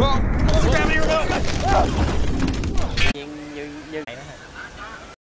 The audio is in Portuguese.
Oh,